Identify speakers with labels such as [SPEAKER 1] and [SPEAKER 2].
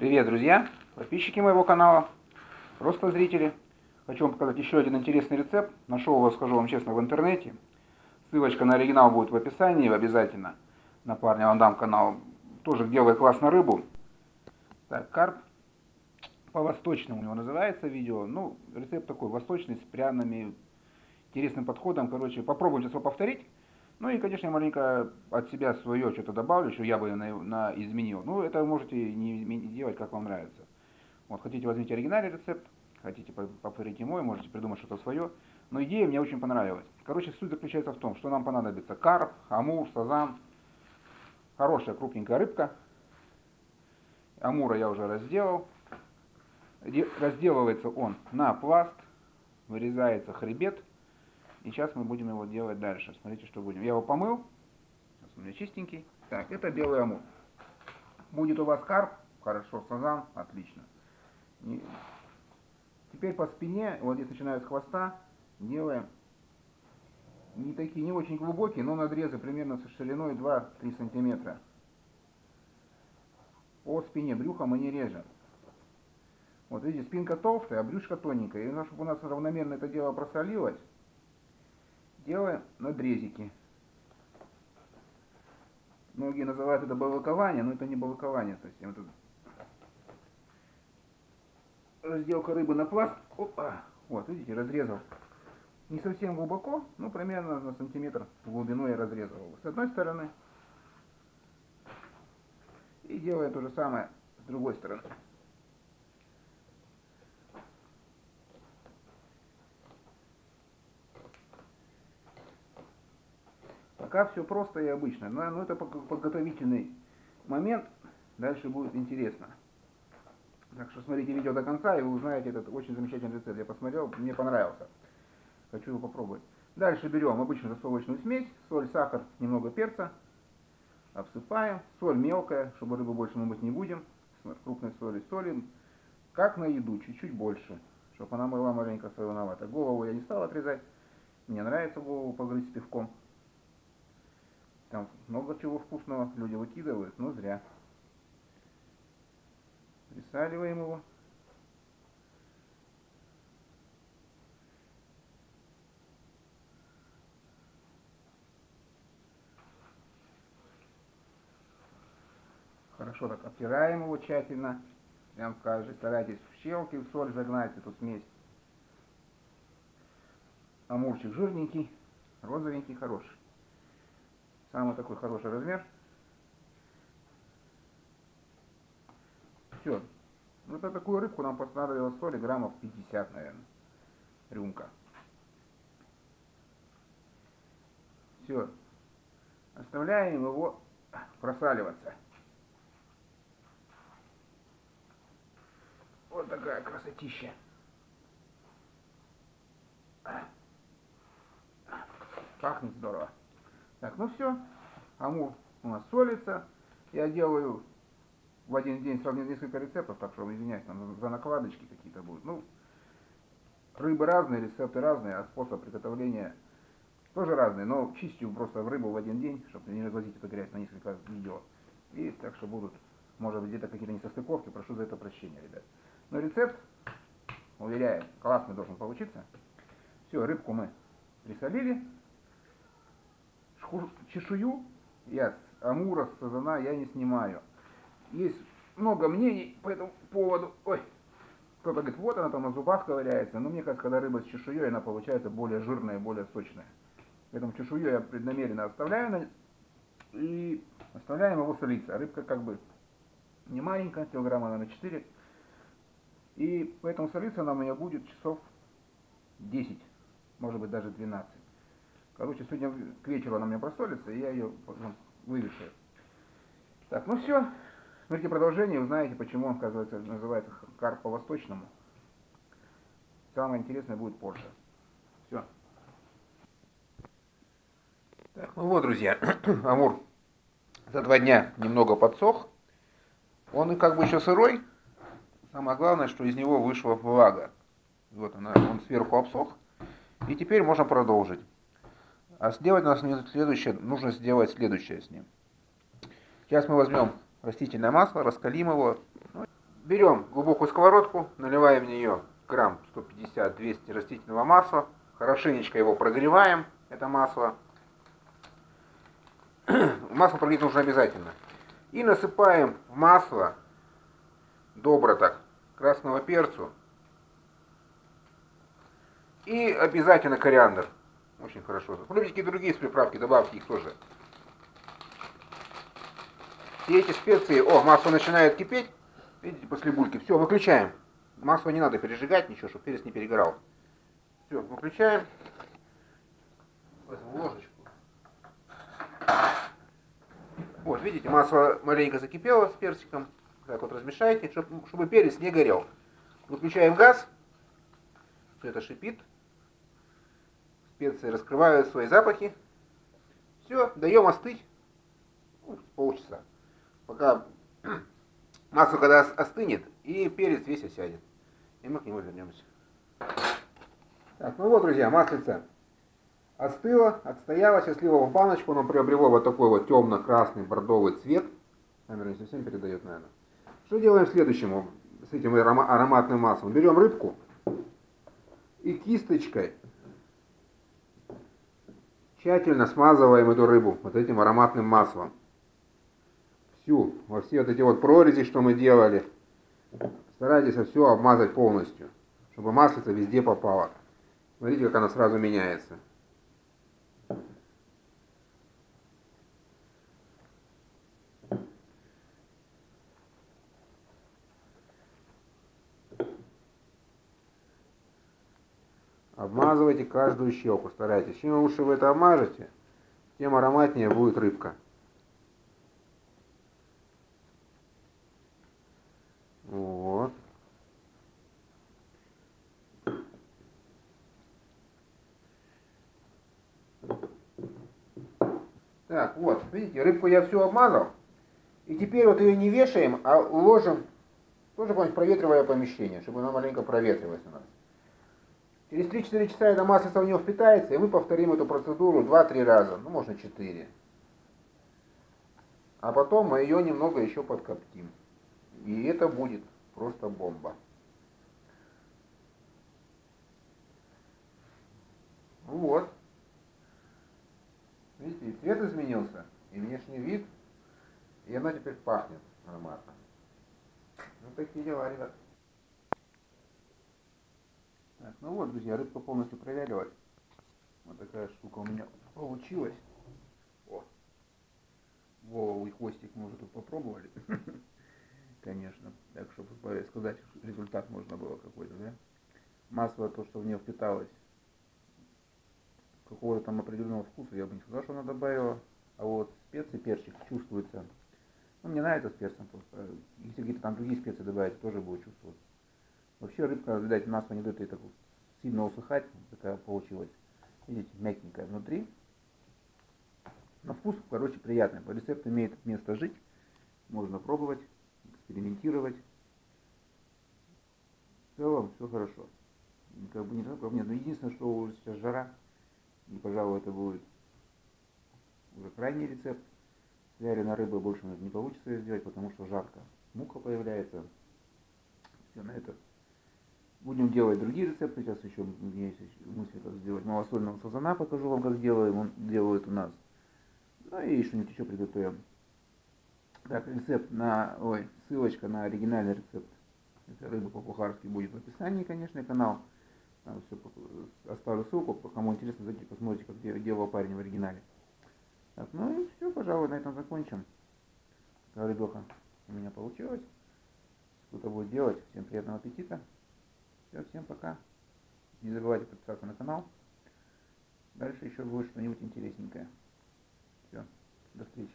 [SPEAKER 1] Привет, друзья, подписчики моего канала, просто зрители. Хочу вам показать еще один интересный рецепт. Нашел его, скажу вам честно, в интернете. Ссылочка на оригинал будет в описании обязательно. На парня вам дам канал. Тоже делает классно рыбу. Так, карп по-восточному у него называется видео. Ну, рецепт такой восточный, с пряными, интересным подходом. Короче, попробуйте все повторить. Ну и, конечно, я маленько от себя свое что-то добавлю, что я бы на, на изменил. Ну, это можете не, не делать, как вам нравится. Вот, хотите, возьмите оригинальный рецепт, хотите, повторите мой, можете придумать что-то свое. Но идея мне очень понравилась. Короче, суть заключается в том, что нам понадобится карп, амур, сазан, хорошая крупненькая рыбка. Амура я уже разделал. Разделывается он на пласт, вырезается хребет – и сейчас мы будем его делать дальше. Смотрите, что будем. Я его помыл. Сейчас у меня чистенький. Так, это белый амур. Будет у вас карп. Хорошо, сазан. Отлично. И теперь по спине, вот здесь начиная с хвоста, делаем не такие, не очень глубокие, но надрезы примерно со шириной 2-3 сантиметра. По спине брюха мы не режем. Вот видите, спинка толстая, а брюшка тоненькая. И чтобы у нас равномерно это дело просолилось, делаем надрезики. Многие называют это балыкование, но это не балыкование совсем. Это разделка рыбы на пласт. Опа! Вот, видите, разрезал. Не совсем глубоко, но примерно на сантиметр глубину я разрезал. С одной стороны. И делаем то же самое с другой стороны. Пока все просто и обычно. Но, но это подготовительный момент. Дальше будет интересно. Так что смотрите видео до конца, и вы узнаете этот очень замечательный рецепт. Я посмотрел, мне понравился. Хочу его попробовать. Дальше берем обычную засолочную смесь, соль, сахар, немного перца. Обсыпаем. Соль мелкая, чтобы рыбы больше мы мыть не будем. Крупной соли солим. Как на еду, чуть-чуть больше. Чтобы она была маленько солоновата. Голову я не стал отрезать. Мне нравится голову погрызть пивком. Там много чего вкусного люди выкидывают, но зря. Присаливаем его. Хорошо так обтираем его тщательно. Прям каждый старайтесь в щелки в соль загнать эту смесь. Амурчик жирненький, розовенький, хороший. Самый такой хороший размер. Все. Вот на такую рыбку нам понадобилось соли граммов 50, наверное. Рюмка. Все. Оставляем его просаливаться. Вот такая красотища. Пахнет здорово. Так, ну все, амур у нас солится. Я делаю в один день сразу несколько рецептов, так что извиняюсь, там за накладочки какие-то будут. Ну, рыбы разные, рецепты разные, а способ приготовления тоже разный, но чистю просто в рыбу в один день, чтобы не развозить эту грязь на несколько видео. И так что будут, может быть, где-то какие-то несостыковки, прошу за это прощения, ребят. Но рецепт, уверяю, классный должен получиться. Все, рыбку мы присолили, чешую я с амура, с сазана я не снимаю. Есть много мнений по этому поводу. Ой, кто-то говорит, вот она там на зубах ковыряется. Но мне кажется, когда рыба с чешуей, она получается более жирная, более сочная. Поэтому чешую я преднамеренно оставляю и оставляем его солиться. Рыбка как бы не маленькая, килограмма она на 4. И поэтому солиться она у меня будет часов 10, может быть даже 12. Короче, сегодня к вечеру она у меня просолится, и я ее вывешаю. Так, ну все. Смотрите продолжение, узнаете, почему он, оказывается, называется карп по-восточному. Самое интересное будет позже. Все. Так, ну вот, друзья, амур за два дня немного подсох. Он и как бы еще сырой. Самое главное, что из него вышла влага. Вот она, он сверху обсох. И теперь можно продолжить. А сделать нас следующее, нужно сделать следующее с ним. Сейчас мы возьмем растительное масло, раскалим его. Берем глубокую сковородку, наливаем в нее грамм 150-200 растительного масла, хорошенечко его прогреваем, это масло. масло прогреть нужно обязательно. И насыпаем в масло, добро так, красного перцу. И обязательно кориандр. Очень хорошо. Любите другие приправки, добавьте их тоже. И эти специи, о, масло начинает кипеть, видите, после бульки. Все, выключаем. Масло не надо пережигать, ничего, чтобы перец не перегорал. Все, выключаем. Возьму ложечку. Вот, видите, масло маленько закипело с персиком. Так вот размешайте, чтобы, чтобы перец не горел. Выключаем газ. Все это шипит. Специи раскрывают свои запахи. Все, даем остыть. Ну, полчаса. Пока масло когда остынет, и перец весь осядет. И мы к нему вернемся. Так, ну вот, друзья, маслица остыло, отстояло, счастливо в баночку, оно приобрело вот такой вот темно-красный бордовый цвет. Камера не совсем передает, наверное. Что делаем следующим с этим ароматным маслом? Берем рыбку и кисточкой тщательно смазываем эту рыбу вот этим ароматным маслом. Всю, во все вот эти вот прорези, что мы делали. Старайтесь все обмазать полностью, чтобы маслица везде попало. Смотрите, как она сразу меняется. Обмазывайте каждую щеку, старайтесь. Чем лучше вы это обмажете, тем ароматнее будет рыбка. Вот. Так, вот, видите, рыбку я всю обмазал. И теперь вот ее не вешаем, а ложим тоже проветривое помещение, чтобы она маленько проветривалась у нас. Через 3-4 часа эта масса в него впитается, и мы повторим эту процедуру 2-3 раза, ну можно 4. А потом мы ее немного еще подкоптим. И это будет просто бомба. Вот. Видите, цвет изменился, и внешний вид, и она теперь пахнет ароматно. Ну такие дела, ребят. Так, ну вот, друзья, рыбка полностью провялилась. Вот такая штука у меня получилась. О, воловый хвостик мы уже тут попробовали. Конечно, так, чтобы сказать, результат можно было какой-то, да? Масло, то, что в нее впиталось, какого-то там определенного вкуса, я бы не сказал, что она добавила. А вот специи, перчик чувствуется. Ну, мне нравится с перцем. Если какие-то там другие специи добавить, тоже будет чувствоваться. Вообще рыбка, видать, масло не дает ей так сильно усыхать, такая получилась. Видите, мягенькая внутри. На вкус, короче, приятный. Рецепт имеет место жить. Можно пробовать, экспериментировать. В целом все хорошо. Как бы не так, нет. Но единственное, что уже сейчас жара. И, пожалуй, это будет уже крайний рецепт. С вяленой рыбой больше не получится сделать, потому что жарко. Мука появляется. Все на это Будем делать другие рецепты. Сейчас еще у меня есть мысль это сделать. Малосольного сазана покажу вам, как делаем. Он делает у нас. Ну и что-нибудь еще приготовим. Так, рецепт на... Ой, ссылочка на оригинальный рецепт рыбы по-кухарски будет в описании, конечно, канал. Там все, оставлю ссылку, кому интересно, зайдите, посмотрите, как делал парень в оригинале. Так, ну и все, пожалуй, на этом закончим. Рыбеха у меня получилась. Кто-то будет делать. Всем приятного аппетита. Все, всем пока. Не забывайте подписаться на канал. Дальше еще будет что-нибудь интересненькое. Все, до встречи.